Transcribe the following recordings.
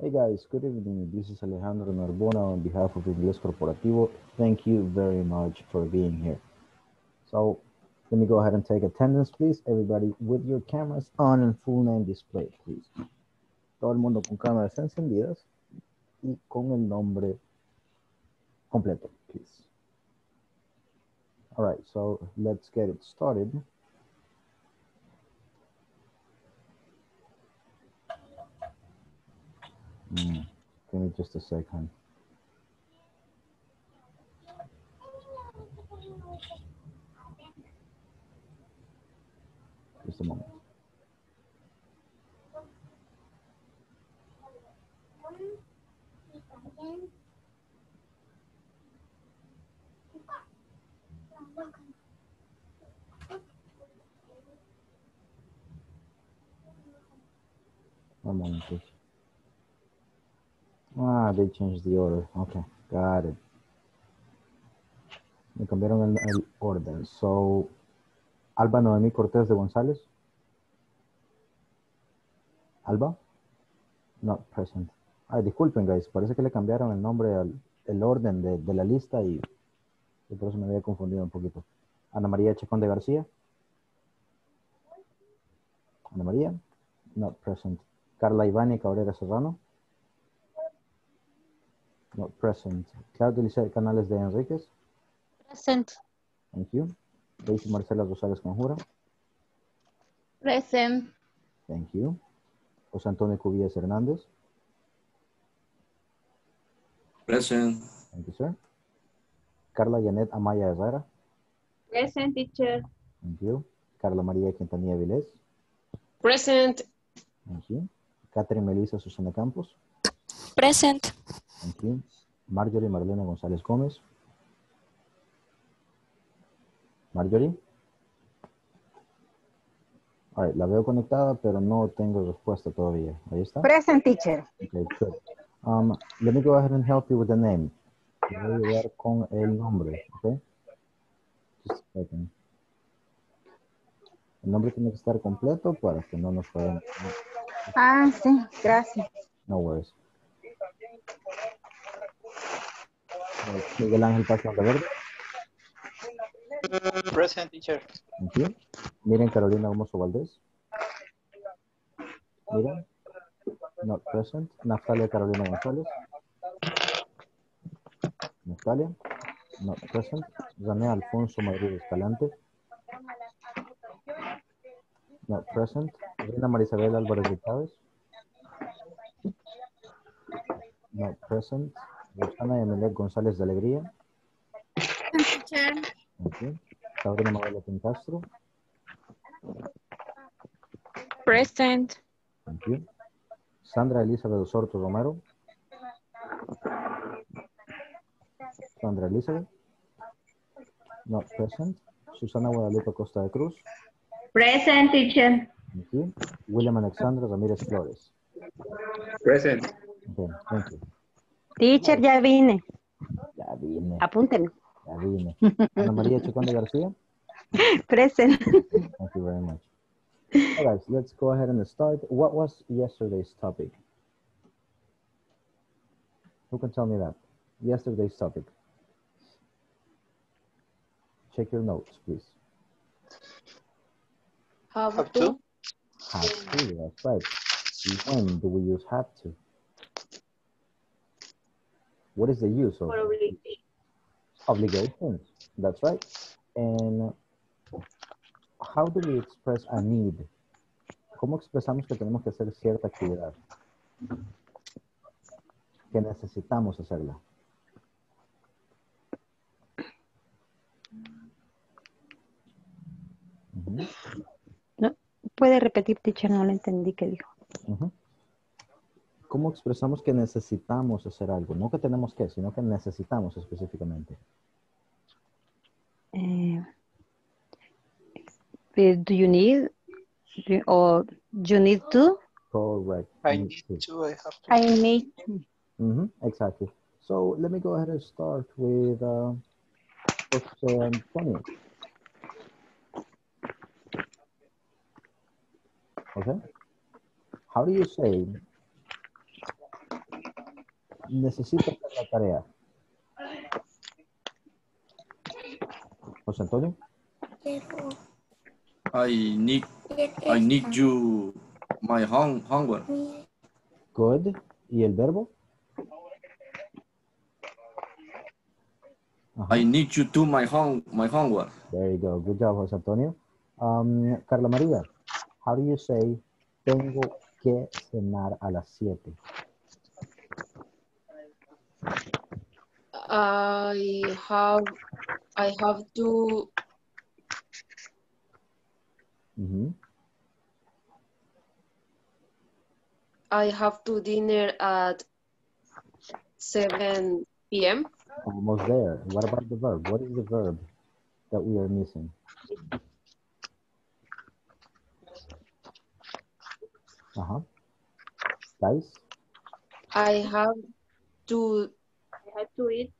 Hey guys, good evening. This is Alejandro Narbona on behalf of Inglés Corporativo. Thank you very much for being here. So let me go ahead and take attendance, please. Everybody with your cameras on and full name displayed, please. Todo el mundo con cámaras encendidas y con el nombre completo, please. All right, so let's get it started. Mm, give me just a second. Just a moment. One moment, please. Ah, they changed the order. Okay, got it. Me cambiaron el, el orden. So, Alba Noemí Cortés de González. Alba? Not present. Ay, disculpen, guys. Parece que le cambiaron el nombre al el orden de, de la lista y, y por eso me había confundido un poquito. Ana María Chacón de García. Ana María. Not present. Carla Ivani Cabrera Serrano. Not present. Claudia Elizabeth Canales de Enríquez. Present. Thank you. Daisy Marcela Rosales Conjura. Present. Thank you. José Antonio Cubillas Hernández. Present. Thank you, sir. Carla Janet Amaya Herrera. Present, teacher. Thank you. Carla María Quintanilla Vilés. Present. Thank you. Catherine Melissa Susana Campos. Present. Marjorie Marlene González Gómez. Marjorie. All right, la veo conectada, pero no tengo respuesta todavía. Ahí está. Present teacher. Okay, good. Um, let me go ahead and help you with the name. Voy a ayudar con el nombre, okay? Just a second. El nombre tiene que estar completo para que no nos puedan... Ah, sí, gracias. No worries. Eh, Miguel Ángel Paz Verde. Present teacher. You. Miren Carolina Hermoso Valdés. Miren. Not present. Natalia Carolina González. Natalia. Not present. René Alfonso Madrid Escalante. Not present. Reina Marisabel Álvarez de Chávez. Not present. Rosana Emilet González de Alegría. Sabrina Castro. Present. Thank you. Sandra Elizabeth Osorto Romero. Sandra Elizabeth. Not present. Susana Guadalupe Costa de Cruz. Present, teacher. Thank you. William Alexander Ramírez Flores. Present. Okay, thank you. Teacher, ya vine. Ya vine, Apúntenme. ya vine. Ana María Chacón de García. Present. Thank you very much. All right, let's go ahead and start. What was yesterday's topic? Who can tell me that? Yesterday's topic. Check your notes, please. Have to. Have to, that's right. When do we use have to? What is the use of obligations? That's right. And how do we express a need? ¿Cómo expresamos que tenemos que hacer cierta actividad? Que necesitamos hacerla. Ujú, Puede repetir, teacher, no lo entendí qué dijo. ¿Cómo expresamos que necesitamos hacer algo? No que tenemos que, sino que necesitamos específicamente. Eh, eh, do you need do- or you need to? Correct. I Need to. I have to. I need to. Mhm, exactly. So let me go ahead and start with uh, Jose Antonio. Okay. how do you say necesito hacer la tarea? José Antonio? I need I need you my home homework. Good. ¿Y el verbo? Ajá. I need you to my home my homework. There you go. Good job, José Antonio. Um, Carla María, how do you say tengo que cenar a las 7? I have I have to Ujú. I have to dinner at 7 p.m. Almost there. What about the verb? What is the verb that we are missing? Uh-huh. Guys? I have to I have to eat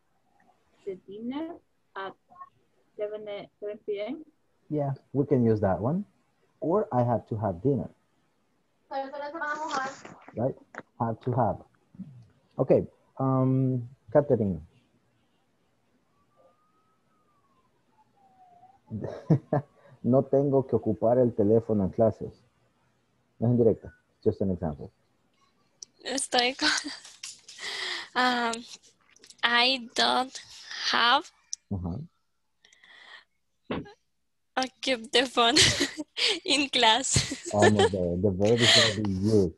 the dinner at 7 7 p.m. Yeah, we can use that one. Or I have to have dinner, right? Have to have. Okay, um, Catherine. no tengo que ocupar el teléfono en clases. No es en directa, just an example. Estoy con... Um, I don't have Ajá. to keep the phone in class. Oh, Almost there. The verb is going to be used.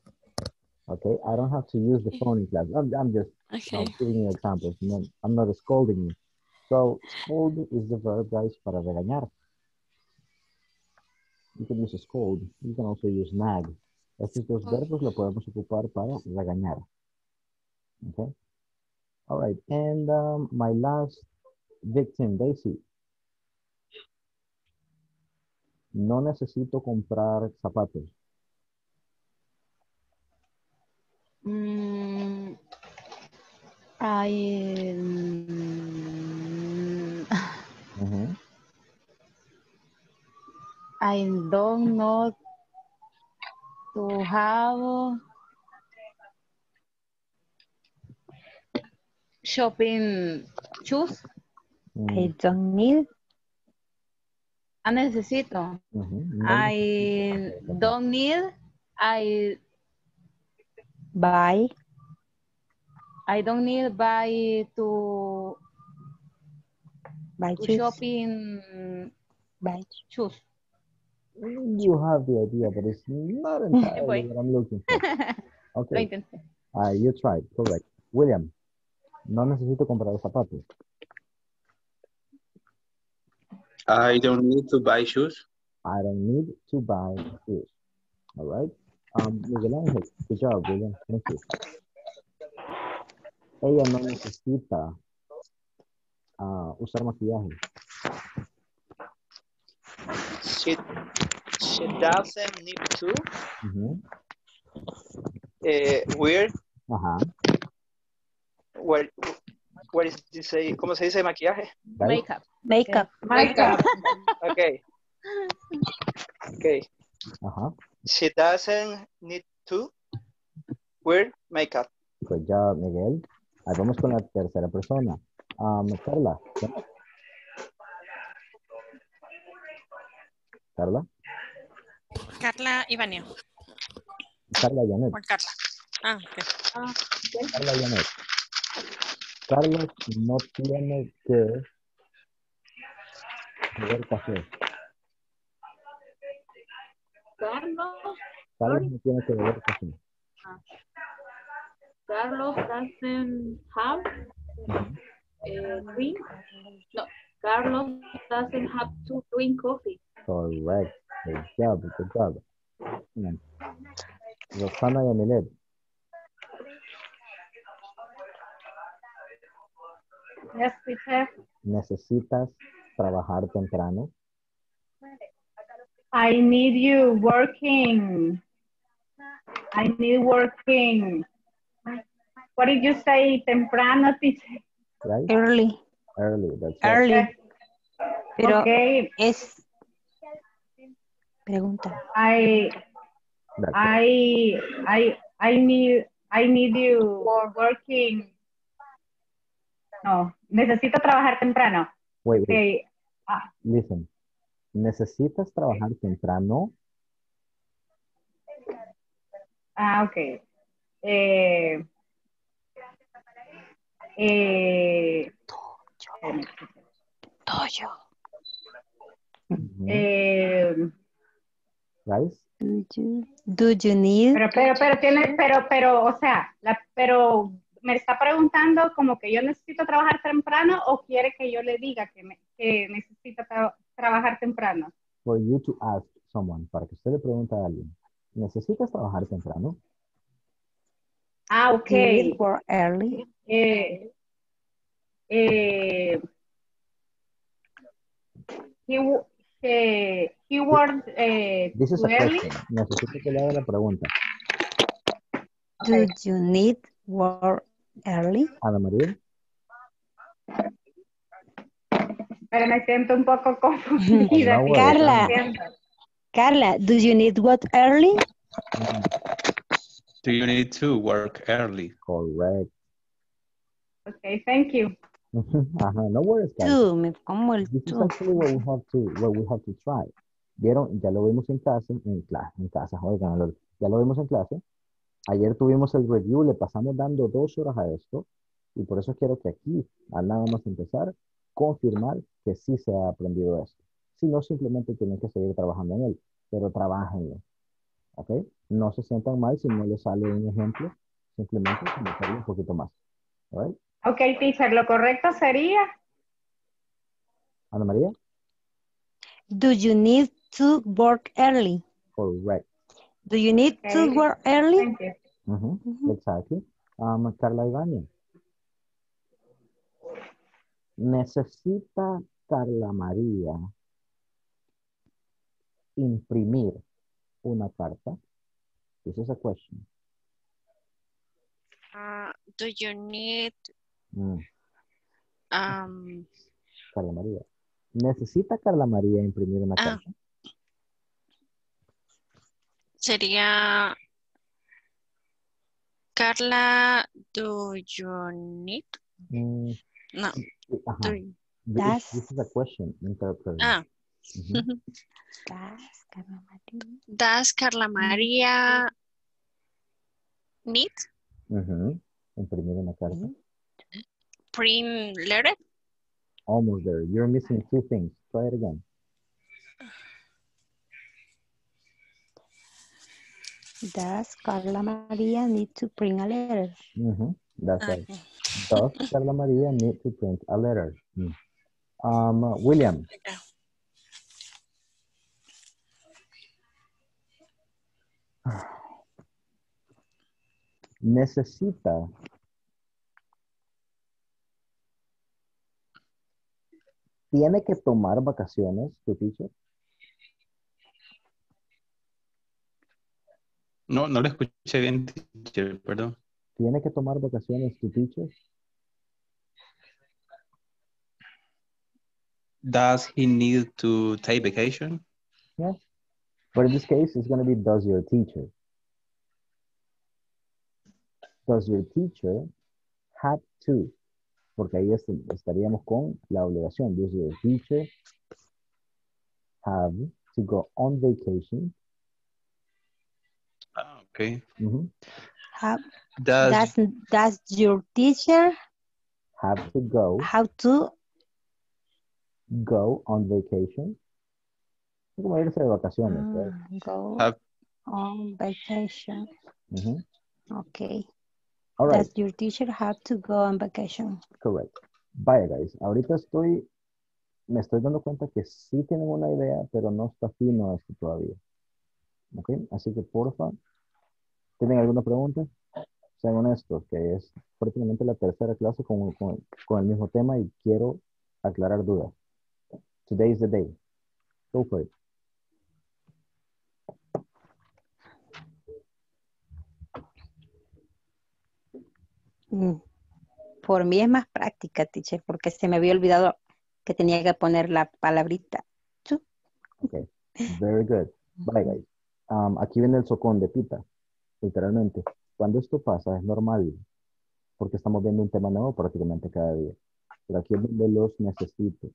Okay, I don't have to use the phone in class. I'm, I'm just um, Okay. I'm giving you examples. No, I'm not scolding you. So scold is the verb, guys, para regañar. You can use scold. You can also use nag. Estos dos verbos lo podemos ocupar para regañar. Okay. All right. And um, my last victim, Daisy. No necesito comprar zapatos. Mm, I mm. I don't know to have shopping shoes. Mm, I don't need. Ah, necesito. ujú. No I don't need. I buy. I don't need buy to buy to shopping By shoes. You have the idea, but it's not entirely what I'm looking for. Okay, intenté. uh, you tried, correct. William, no necesito comprar zapatos. I don't need to buy shoes. I don't need to buy shoes. All right. Um, Miguel Ángel, good job, William. Thank you. Ella no necesita ah, usar maquillaje. She, she doesn't need to Ujú. uh, wear, Ajá. What, what is this say? ¿Cómo se dice maquillaje? Makeup. makeup. Makeup. Okay. Okay. Ajá. She doesn't need to wear makeup. Good job, Miguel. Ahí vamos con la tercera persona. Um, Carla. Carla. Carla Ivanio. Carla Janet. Carla. Ah, ok. Carla Janet. Carlos no tiene que beber café. Carlos, Carlos no tiene que beber café. Carlos doesn't have uh, drink. No, Carlos doesn't have to drink coffee. Correct. Good job. Good job. Rosana y Yes, teacher. ¿Necesitas trabajar temprano? I need you working. I need working. What did you say? Temprano, teacher. Right? Early. Early. That's right. Early. Pero Okay, es... Pregunta. I That's it. I, I, I need, I need you working. No, necesito trabajar temprano. Wait, wait. Okay. Ah, Listen. ¿Necesitas trabajar temprano? ah, ok. Eh, eh, Ujú. eh, Guys, Do you, do you need pero, pero, pero tiene, pero, pero, o sea, la, pero me está preguntando como que yo necesito trabajar temprano o quiere que yo le diga que, me, que necesita tra- trabajar temprano. for you to ask someone, para que usted le pregunte a alguien, ¿necesitas trabajar temprano? Ah, ok. work early? Eh, eh, he, eh, he worked eh, This is too a early. question. Necesito que le haga la pregunta. Do you need work early? Ana María, Pero me siento un poco confundida. No. Carla. Carla, do you need work early? Do you need to work early? correct. Okay, thank you. Ajá, no worries, guys. Tú, me como el This is tú. actually what we have to, what we have to try. Vieron, ya lo vimos en clase, en clase, en casa, oigan, ya lo vimos en clase. Ayer tuvimos el review, le pasamos dando dos horas a esto, y por eso quiero que aquí, al nada más empezar, confirmar que sí se ha aprendido esto. Si no, simplemente tienen que seguir trabajando en él, pero trabajenlo. ¿Ok? No se sientan mal si no les sale un ejemplo, simplemente comentarlo un poquito más. ¿Alright? Okay, teacher, lo correcto sería, Ana María? Do you need to work early? Correct. Do you need to work early? thank you. Exactly. Um, Carla Ibañez. ¿Necesita Carla María imprimir una carta? This is a question. Uh, do you need Mm, um, Carla María. ¿Necesita Carla María imprimir una Ah. carta? sería Carla, do you need? Mm, No, ajá. do you- This, Das- this is a question. interpreted. ah, Ujú. Das, Carla María. does Carla María need Ujú. Imprimir una carta. print letter? Almost there. You're missing two things. Try it again. Does Carla María need to print a letter? Mhm, That's Ah, right. Does Carla Maria need to print a letter? Mm. Um, William, okay. necesita tiene que tomar vacaciones tu teacher. No, no lo escuché bien, teacher, perdón. Tiene que tomar vacaciones tu teacher. Does he need to take vacation? Yeah. But in this case, it's going to be does your teacher. Does your teacher have to? Porque ahí est- estaríamos con la obligación. Does your teacher have to go on vacation? Okay. Mhm. Have, Does, does, does your teacher Have to go, have to go on vacation. Como irse de vacaciones. right? ah, go Have- on vacation? Mhm. Okay. All right. Does your teacher have to go on vacation? Correct. Vaya, guys. Ahorita estoy, me estoy dando cuenta que sí tienen una idea, pero no está fino esto todavía. ¿Ok? Así que, porfa, ¿tienen alguna pregunta? Sean honestos, que es prácticamente la tercera clase con, con, con el mismo tema y quiero aclarar dudas. Today is the day. Go for it. Mm, Por mí es más práctica, teacher, porque se me había olvidado que tenía que poner la palabrita. Okay. Very good. Bye, guys. um, aquí viene el socón de pita, literalmente. Cuando esto pasa es normal, porque estamos viendo un tema nuevo prácticamente cada día. Pero aquí es donde los necesito.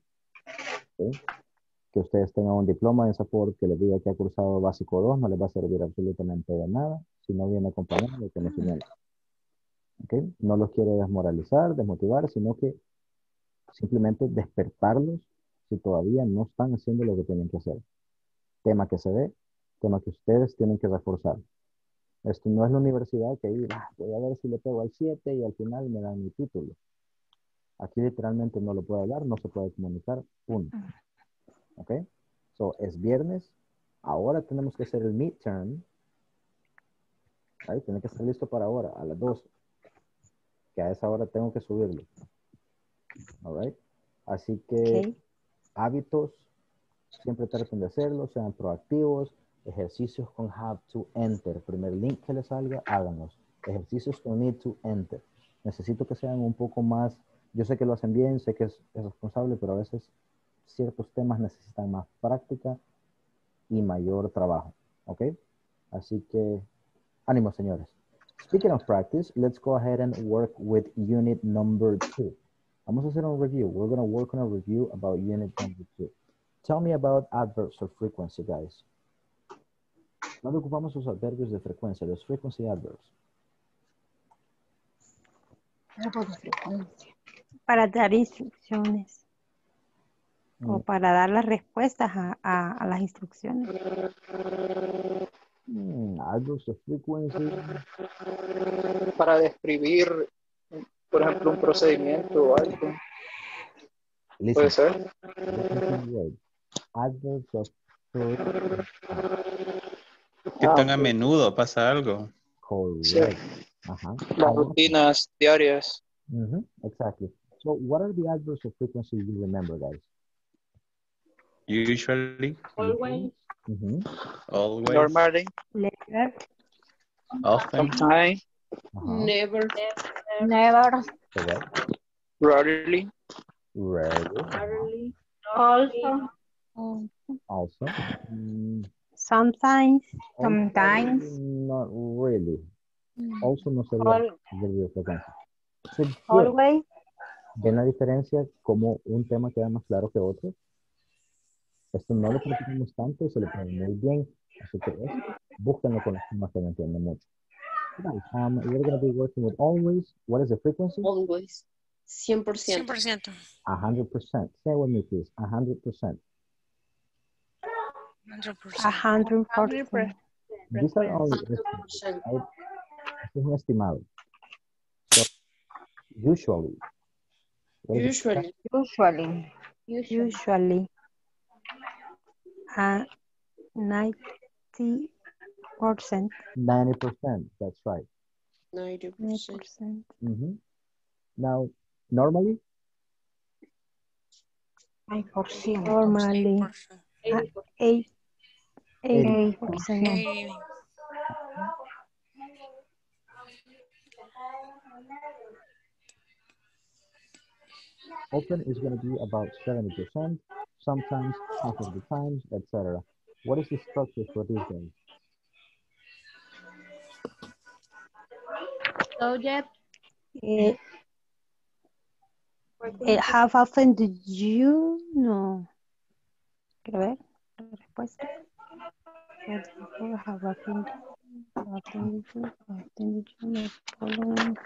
Que ustedes tengan un diploma en support que les diga que ha cursado básico 2 no les va a servir absolutamente de nada si no viene acompañado de conocimiento. ¿ok? No los quiero desmoralizar, desmotivar, sino que simplemente despertarlos si todavía no están haciendo lo que tienen que hacer. Tema que se ve, tema que ustedes tienen que reforzar. Esto no es la universidad que ahí, "Ah, voy a ver si le pego al 7 y al final me dan mi título. Aquí literalmente no lo puede hablar, no se puede comunicar, punto. ¿Ok? So, es viernes, ahora tenemos que hacer el midterm. Ahí, tiene que estar listo para ahora, a las 12. Que a esa hora tengo que subirlo. All right? Así que Ok. hábitos, siempre traten de hacerlo, sean proactivos. Ejercicios con have to enter. Primer link que les salga, háganlos. Ejercicios con need to enter. Necesito que sean un poco más, yo sé que lo hacen bien, sé que es, es responsable, pero a veces ciertos temas necesitan más práctica y mayor trabajo. ¿Ok? Así que, ánimo, señores. Speaking of practice, let's go ahead and work with unit number two. Vamos a hacer un review. We're going to work on a review about unit number two. Tell me about adverbs of frequency, guys. ¿Dónde ocupamos los adverbios de frecuencia? Los frequency adverbs. Para dar instrucciones o Mm, para dar las respuestas a, a- a las instrucciones. mm, adverbs of frequency. Para describir, por ejemplo, un procedimiento o algo. Listen, Puede ser. Adverbs of frequency. ¿Qué Ah, tan a menudo pasa algo? Correct. Ajá. Las rutinas diarias. Mhm, exactly. So, what are the adverbs of frequency you remember, guys? Usually, Always. Mhm, always, Normally, Leer, often, sometimes, Never. Never. correct. rarely, Rarely, Rarely. Also. also. Mm, sometimes, also, Sometimes. Not really. Also no. So, good. Always. ¿Ven la diferencia como un tema queda más claro que otro? Esto no lo practicamos tanto y se lo ponen muy bien. Así que es, búsquenlo con los temas que no entienden mucho. Guys, um, we're going to be working with always. What is the frequency? Always. 100%. 100%. A hundred percent. Say it with me, please. A 100%. 100%. These are all estimates. This is estimado. So, usually. Usually. Usually. Usually. usually. Uh, 90%. 90%, that's right. 90%. 90%. Mm -hmm. Now, normally? 90%. Normally. 80%. 80%. Open is going to be about 70%, sometimes half of the times, etc. What is the structure for these days? Subject. It, it, how often did you know? Quiero ver la respuesta. You, you following?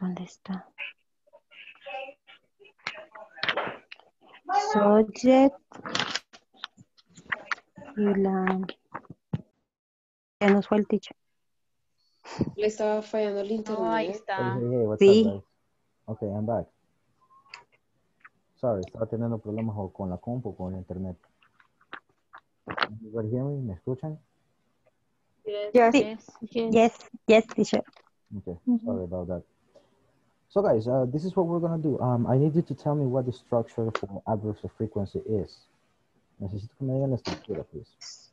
¿Dónde está? Subject. Y la... Ya nos fue el teacher. Le estaba fallando el No, ahí internet. Hey, está. hey, hey, Sí. up? Okay, I'm back. Sorry, estaba teniendo problemas o con la compu o con el internet. Everybody hear me? ¿Me escuchan? Yes. Yes. Sí. Yes. Yes, yes, teacher. Okay, Mhm. sorry about that. So guys, uh, this is what we're gonna do. Um, I need you to tell me what the structure for adverbs of frequency is. Necesito que me digan la estructura, please.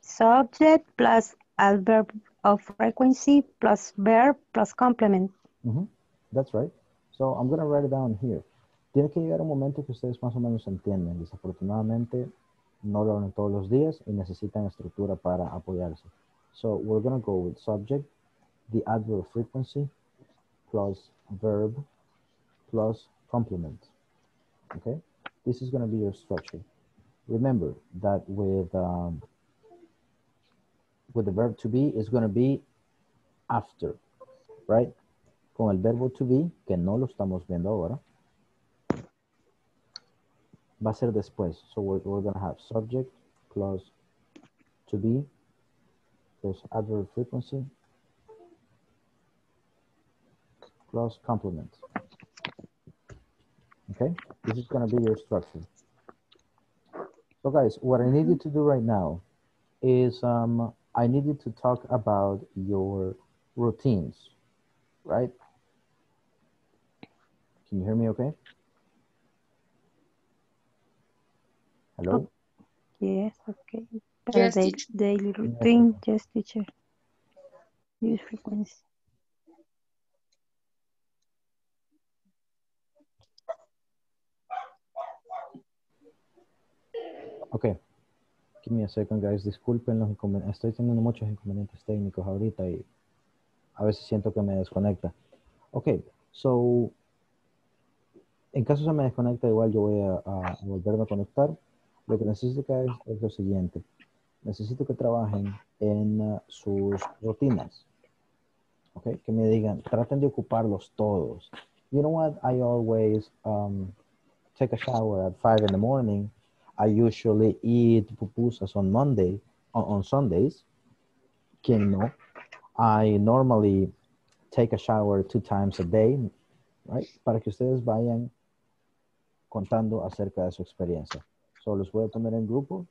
Subject plus adverb of frequency plus verb plus complement. Mhm, That's right. So I'm gonna write it down here. Tiene que llegar un momento que ustedes más o menos entienden. Desafortunadamente, no lo hablan todos los días y necesitan estructura para apoyarse. So we're going to go with subject, the adverb frequency, plus verb, plus complement. Okay? This is going to be your structure. Remember that with um, with the verb to be is going to be after, right? Con el verbo to be, que no lo estamos viendo ahora, va a ser después. So we're, we're going to have subject plus to be plus adverb frequency plus complement. Okay, this is going to be your structure. So guys, what I need you to do right now is um, I need you to talk about your routines, right? Can you hear me okay? Hello? Yes, okay. Pero Yes, da- teacher. daily routine, yes, teacher. Use frequency. Okay. Give me a second, guys. Disculpen los inconvenientes. Estoy teniendo muchos inconvenientes técnicos ahorita y a veces siento que me desconecta. Ok, so, en caso se me desconecta, igual yo voy a, a volverme a conectar. Lo que necesito es lo siguiente. Necesito que trabajen en uh, sus rutinas. Ok, que me digan, traten de ocuparlos todos. You know what? I always um, take a shower at 5 in the morning. I usually eat pupusas on Monday, on, on Sundays. ¿Quién no? I normally take a shower two times a day, right? Para que ustedes vayan contando acerca de su experiencia. Solo los voy a poner en grupo,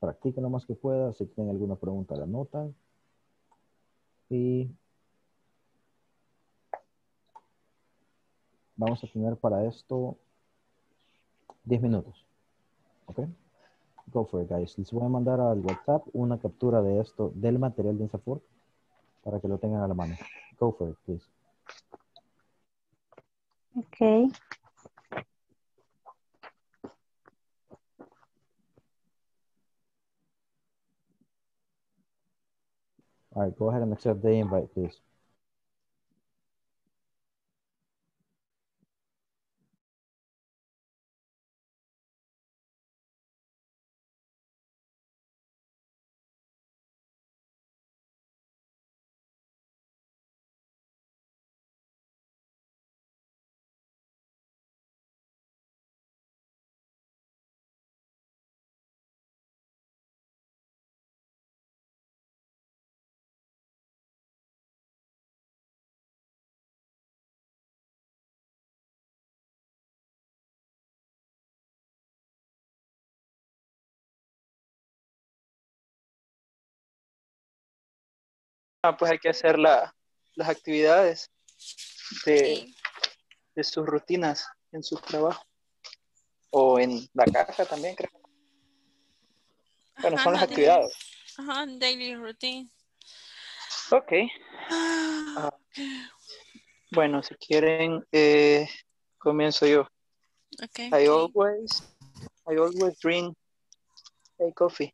practiquen lo más que puedan, si tienen alguna pregunta la anotan. Y vamos a tener para esto 10 minutos. ¿Ok? Go for it, guys. Les voy a mandar al WhatsApp una captura de esto, del material de Insafor, para que lo tengan a la mano. Go for it, please. Okay. All right, go ahead and accept the invite, please. Pues hay que hacer la- las actividades de, de sus rutinas en su trabajo. O en la casa también, creo. Bueno, son las actividades. Ajá, daily routine. Ok. Ah, bueno, si quieren, eh, comienzo yo. Okay. I always, I always drink a coffee.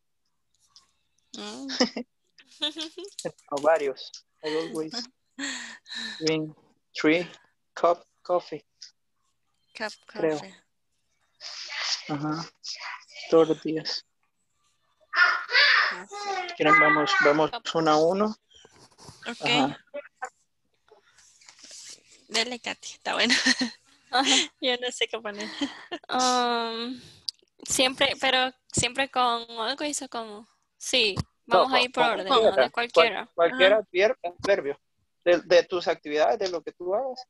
Mm. O varios. I always drink three cup coffee. Cup Creo. coffee. Ajá. Todos los días. ¿Quieren? Vamos, vamos uno a uno. Ok. Ajá. Dele, Katy, está bueno. Yo no sé qué poner. Um, siempre, pero siempre con algo hizo como. Sí, vamos No, a ir por orden, ¿no? de cualquiera. cual- cualquier advier- adverbio. De, de tus actividades, de lo que tú hagas.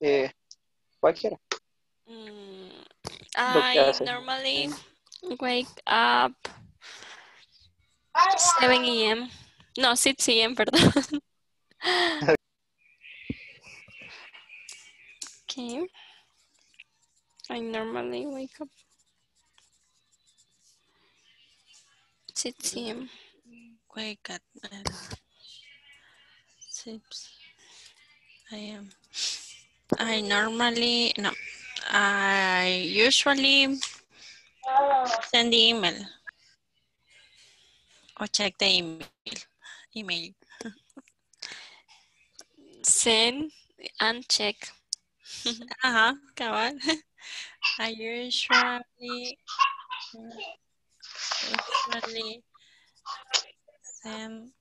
Eh, cualquiera. Mm, I normally wake up 7 a.m. No, 6 a.m., perdón. Okay. I normally wake up 6 a.m. Wake at uh, 6 a.m. I normally, no, I usually send the email or check the email. Email. Send and check. Ajá, cabal. I usually, usually send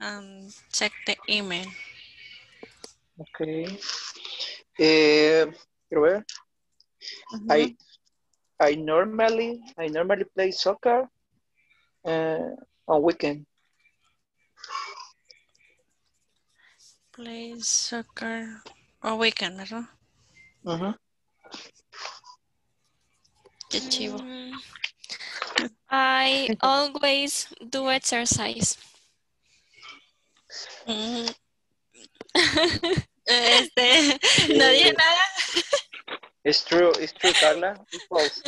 and check the email. Okay. Eh, quiero ver. I I normally I normally play soccer uh, on weekend. Play soccer on weekend, ¿verdad? Ujú. Qué chivo. Mm, I always do exercise. Mm. Este, no dije nada. It's true, it's true, Carla. It's false.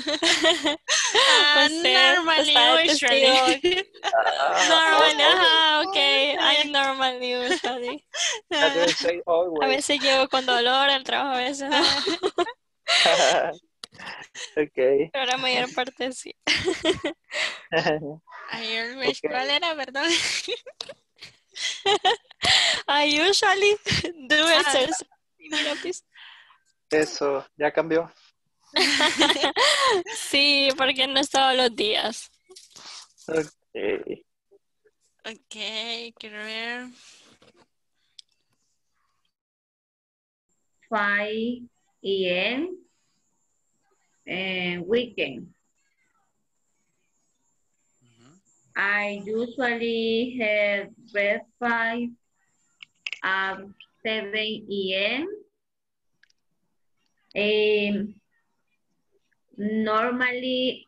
Ah, Usted normally, de usually. Normally, ajá, okay. I normally usually. I say A always. veces llego con dolor al trabajo, a veces okay. Pero la mayor parte sí. Ayer, wish, Ok. ¿cuál era, perdón? I usually do Ah, exercise. Mira, pues. Eso, ya cambió. Sí, porque no es todos los días. Okay. Ok, quiero ver. 5 a.m. and weekend. I usually have breakfast at 7 a.m. Um, normally,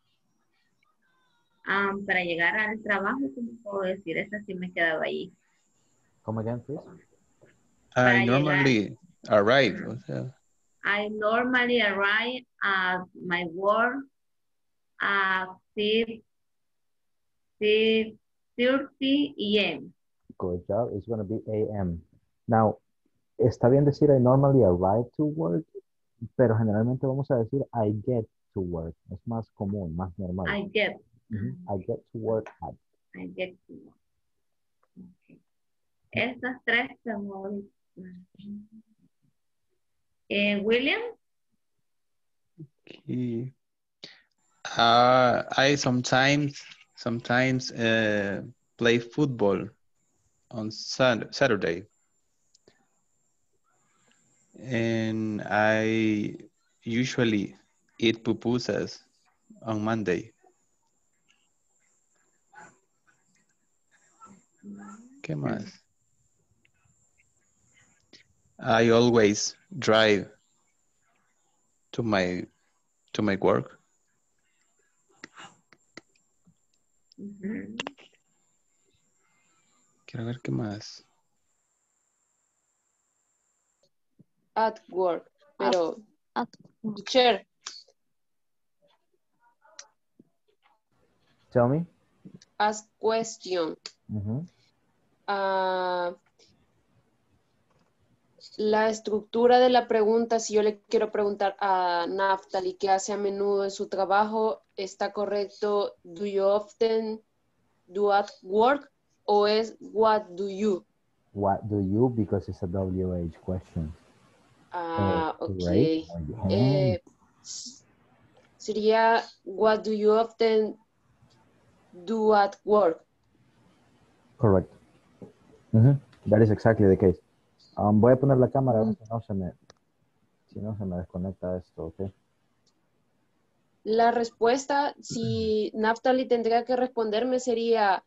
um, para llegar al trabajo, ¿cómo puedo decir? Esa sí me quedaba ahí. Come again, please. Para I llegar. normally arrive. o sea, I normally arrive at my work at 6, 6, 30 a.m. Good job. It's going to be AM. Now, está bien decir I normally arrive to work, pero generalmente vamos a decir I get to work. Es más común, más normal. I get. I get to work at. I get to work. Okay. Estas tres se me eh, William, he- uh, I sometimes sometimes uh, play football on Sat- Saturday. And I usually eat pupusas on Monday. ¿Qué más? I always drive to my to my work. Ujú. Quiero ver qué más. At work. Pero, at chair. Tell me. ask question. Ujú. Ah, la estructura de la pregunta, si yo le quiero preguntar a Naftali qué hace a menudo en su trabajo, ¿está correcto? ¿Do you often do at work? ¿O es what do you? What do you? Because it's a WH question. Ah, Eh, ok. Eh, sería what do you often do at work? Correct. Ujú. That is exactly the case. Um, voy a poner la cámara, a ver si no se me, si no se me desconecta esto, ¿ok? La respuesta, si Naftali tendría que responderme, sería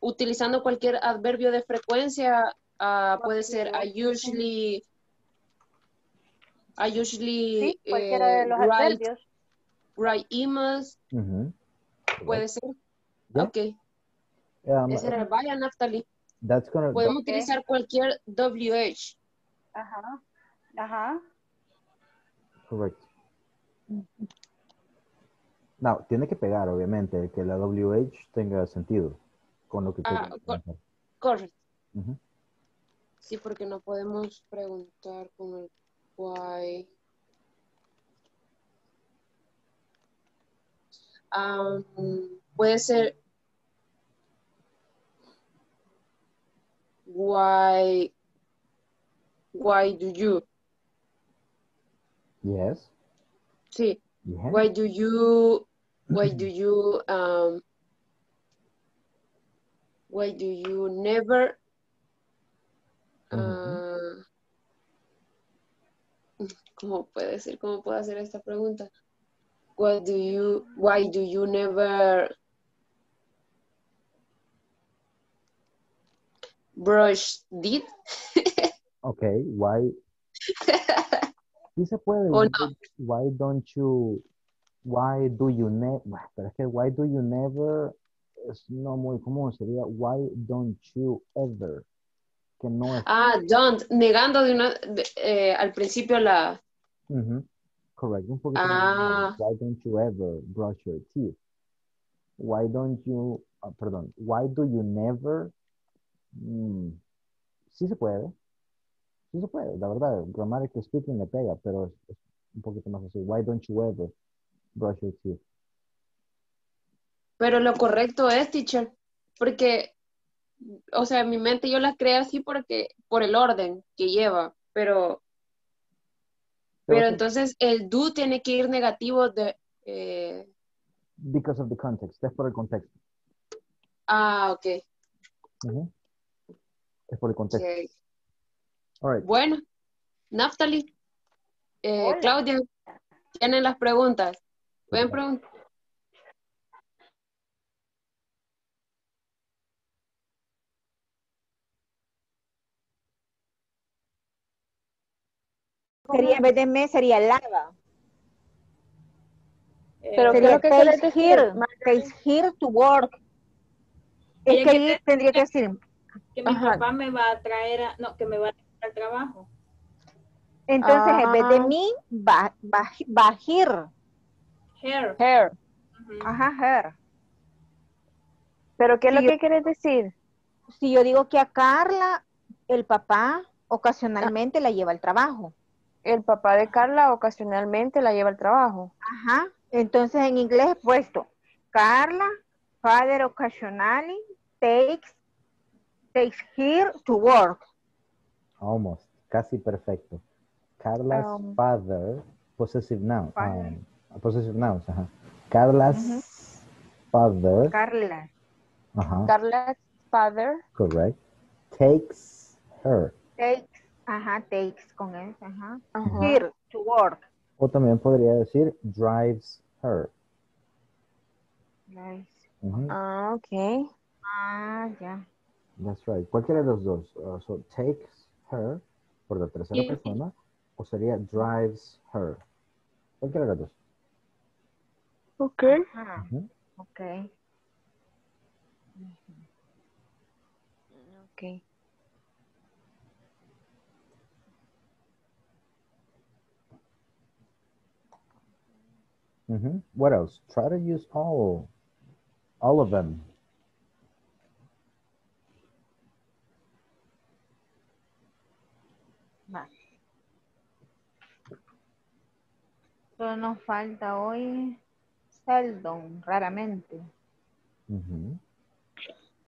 utilizando cualquier adverbio de frecuencia, ah, puede ser I usually, I usually Sí, cualquiera de eh, los write, adverbios. write emails, puede ser. Yeah. Ok, Um, ese era, vaya Naftali. That's gonna, Podemos utilizar cualquier WH. Ajá. Ajá. correct. No, tiene que pegar, obviamente, que la WH tenga sentido con lo que Ah, cor-. Correcto. Sí, porque no podemos preguntar con el why. Puede ser why why do you Yes. sí Yeah. why do you why do you um why do you never uh, ¿Cómo puede decir? ¿Cómo puedo hacer esta pregunta? What do you, why do you never brush teeth? Okay. Why? Sí se puede. Why don't you? Why do you never? Pero es que why do you never es no muy común. Sería why don't you ever? Que no es. Ah, don't, negando de una, de- eh, al principio la, Ujú. Correct. Un poquito más Ah. Why don't you ever brush your teeth? Why don't you, ah, perdón, why do you never? Mm, sí se puede. Sí se puede, la verdad. Grammatical speaking le pega, pero es, es un poquito más así. Why don't you ever brush your teeth? pero lo correcto es, teacher, porque, o sea, en mi mente yo las creo así porque, por el orden que lleva, pero, Pero pero entonces el do tiene que ir negativo de, eh, Because of the context. Es por el contexto. ah, ok, Ujú. Es por el contexto. ok. All right. Bueno, Naftali, eh. Claudia, tienen las preguntas. Pueden preguntar. Sería, en vez de me, sería lava. Pero ¿qué es sería lo que takes here, takes here to work. Es que quiere ahí tendría que decir, Que mi Ajá. papá me va a traer, a- no, que me va a traer al trabajo. entonces en vez de Ah. me, va, va, va here. Hair. Ajá, her. Pero ¿qué es lo yo- que quieres decir? Si yo digo que a Carla, el papá ocasionalmente la lleva al trabajo. El papá de Carla ocasionalmente la lleva al trabajo. Ajá. Entonces en inglés he puesto Carla, father occasionally takes, takes here to work. Almost. Casi perfecto. Carla's Um, father, possessive noun. Father. um, possessive nouns, ajá. Carla's father, Carla. ajá, Carla's father correct, takes her. Takes, ajá, takes con S, ajá. Here to work. O también podría decir drives her. Nice. Ujú, Ah, ok. Ah, ya. That's right. Cualquiera de los dos. Uh, so takes her por la tercera Y- persona o sería drives her. Cualquiera de los dos. Ok. Ajá. Ujú. Ok. Ok. Mhm. What else? Try to use all, all of them. Solo nos falta hoy seldom, raramente.